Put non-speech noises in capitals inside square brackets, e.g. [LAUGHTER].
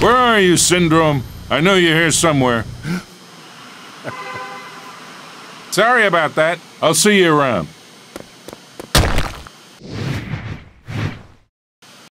Where are you, Syndrome? I know you're here somewhere. [LAUGHS] Sorry about that. I'll see you around.